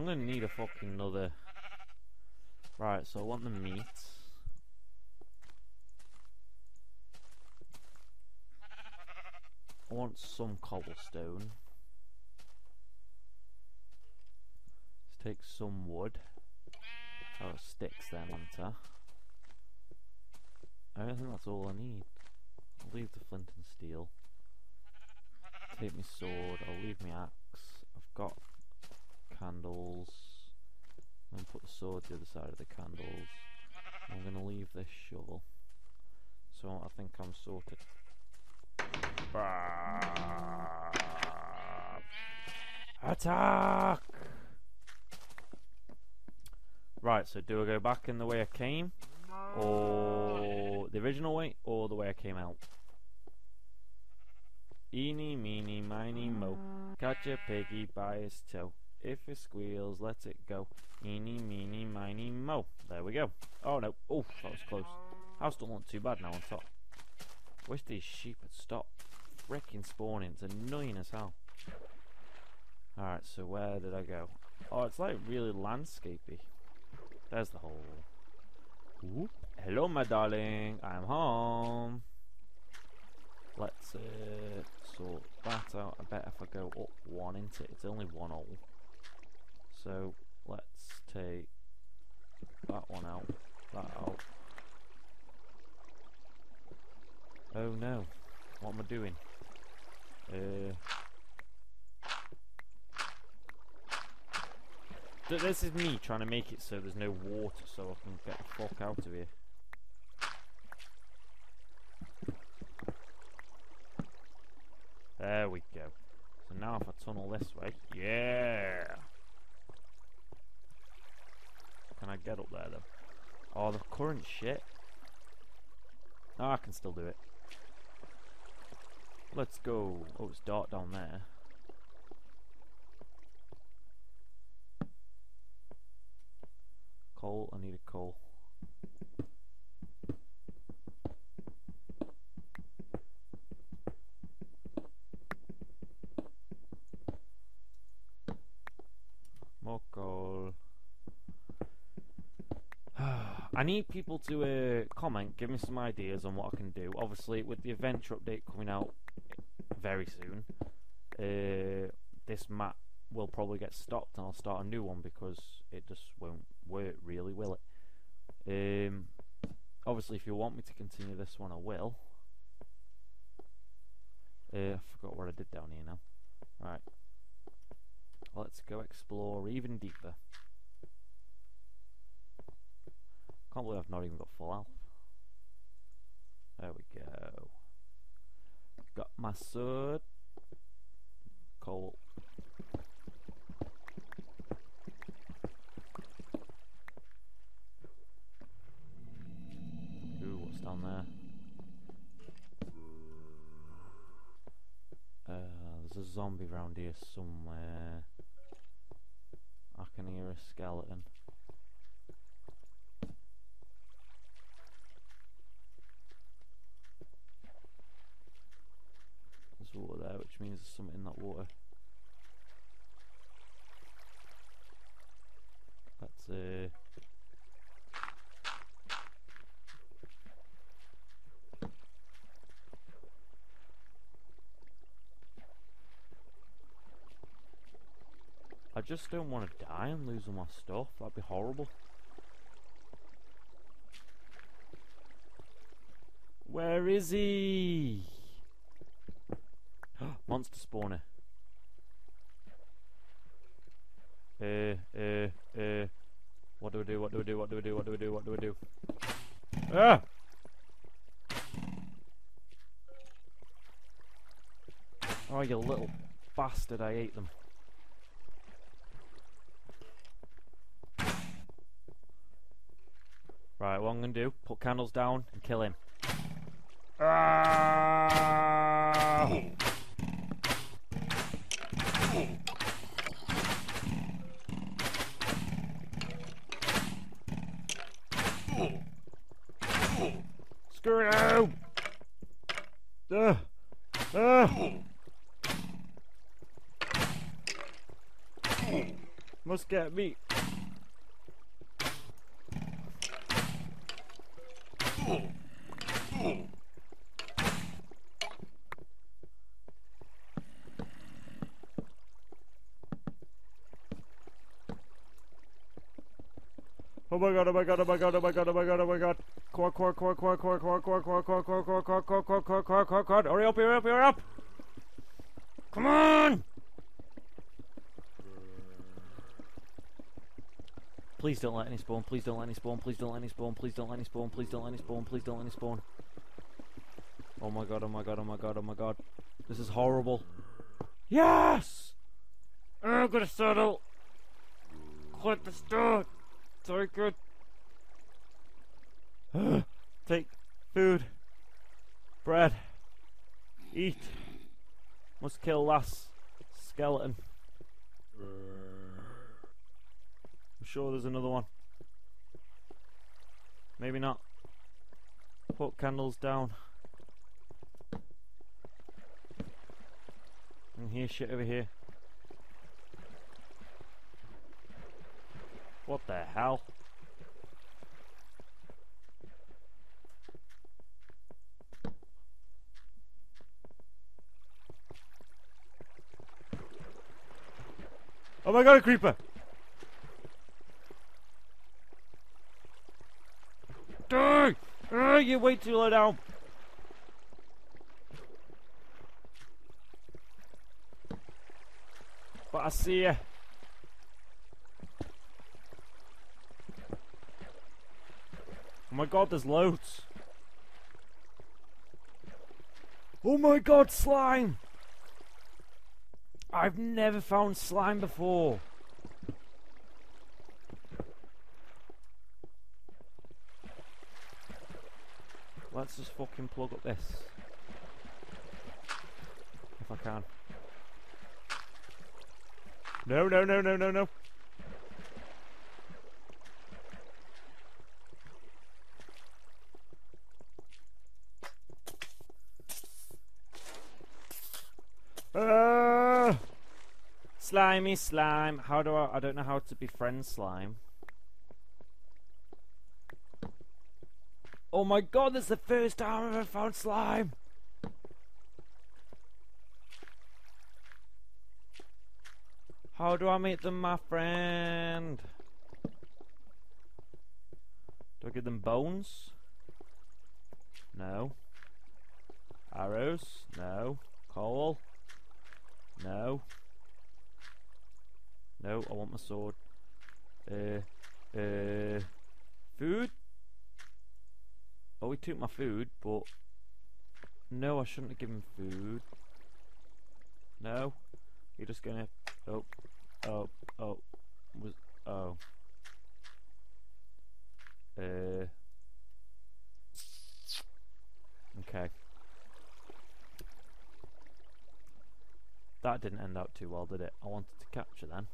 I'm gonna need a fucking another. Right, so I want the meat. I want some cobblestone. Let's take some wood. Oh, sticks then, I? I don't think that's all I need. I'll leave the flint and steel. Take my sword, I'll leave my axe. I've got candles. I'm put the sword the other side of the candles. I'm going to leave this shovel. So I think I'm sorted. Attack! Right, so do I go back in the way I came? Or the original way? Or the way I came out? Eeny, meeny, miny, mo. Catch a piggy by his toe. If it squeals, let it go. Eeny, meeny, miny, mo. There we go. Oh no. Oh, that was close. House don't look too bad now on top. Wish these sheep had stopped freaking spawning. It's annoying as hell. Alright, so where did I go? Oh, it's like really landscapey. There's the hole. Hello, my darling. I'm home. Let's uh, sort that out. I bet if I go up one into it, it's only one hole. So let's take that one out, that out. Oh no, what am I doing? Uh, this is me trying to make it so there's no water so I can get the fuck out of here. There we go. So now if I tunnel this way, yeah! Can I get up there though? Oh, the current shit. No, I can still do it. Let's go. Oh, it's dark down there. Coal, I need a coal. More coal. I need people to uh, comment, give me some ideas on what I can do. Obviously, with the adventure update coming out very soon, uh, this map will probably get stopped and I'll start a new one because it just won't work really, will it? Um, obviously, if you want me to continue this one, I will. Uh, I forgot what I did down here now. Right. Let's go explore even deeper. Can't believe I've not even got full health. There we go. Got my sword. Coal. Ooh, what's down there? Uh, there's a zombie around here somewhere. I can hear a skeleton. There's water there, which means there's something in that water. That's uh I just don't want to die and lose all my stuff. That'd be horrible. Where is he? Monster spawner. Uh, uh, uh. What do we do? What do we do? What do we do? What do we do? What do we do? Ah! Oh, you little bastard! I ate them. Right, what I'm gonna do? Put candles down and kill him. Ah! Screw you! Uh, uh. Must me. Oh my god, oh my god, oh my god, oh my god, oh my god, oh my god. Quack, quack, quack, quack, quack, quack, quack, quack, quack, quack, quack, quack, quack, quack, quack, quack, quack, quack. Hurry up, hurry up, hurry up! Come on! Please don't let any spawn, please don't let any spawn, please don't let any spawn, please don't let any spawn, please don't let any spawn, please don't let any spawn. Oh my god, oh my god, oh my god, oh my god. This is horrible. Yes! I'm gonna settle. Quit the start. Very good. Take food. Bread. Eat. Must kill last skeleton. Sure there's another one. Maybe not. Put candles down. And here's shit over here. What the hell? Oh my god, a creeper! Die! You wait too low down. But I see you. Oh my god, there's loads. Oh my god, slime! I've never found slime before. Just fucking plug up this. If I can. No, no, no, no, no, no. Uh, slimy slime. How do I? I don't know how to befriend slime. Oh my god, that's the first time I've ever found slime. How do I make them my friend? Do I give them bones? No. Arrows? No. Coal? No. No, I want my sword. Uh, uh, food? Oh, he took my food, but... No, I shouldn't have given food. No. You're just gonna... Oh. Oh. Oh. Was... Oh. Uh... Okay. That didn't end out too well, did it? I wanted to capture then.